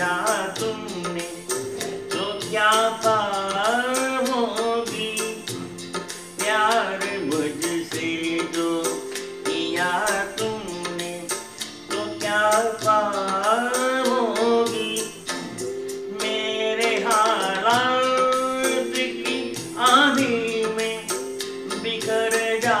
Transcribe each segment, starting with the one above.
क्या तुमने तो क्या पाया होगी? प्यार मुझसे जो किया तुमने तो क्या पाया होगी? मेरे हालात की आधी में बिखर जा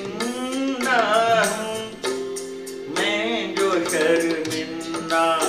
शर्मिंदा